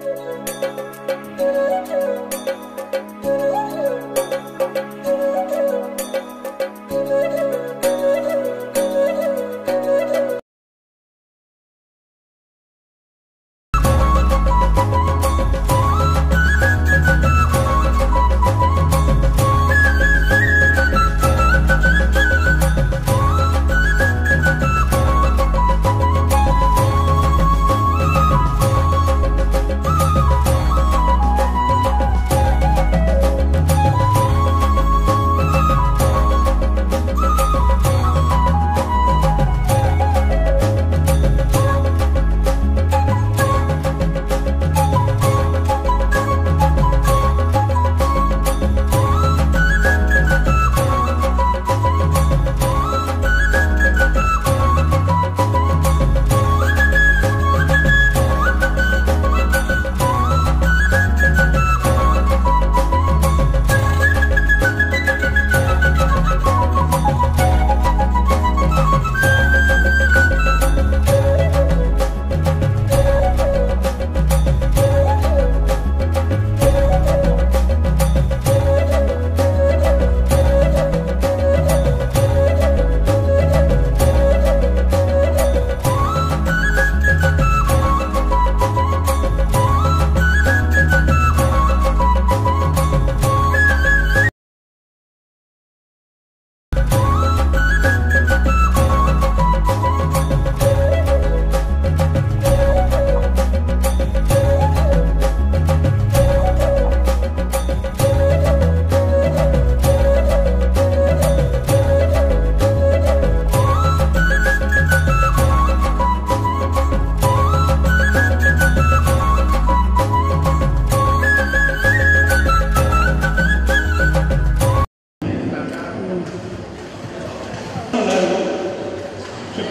You.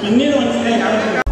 明天我们再聊。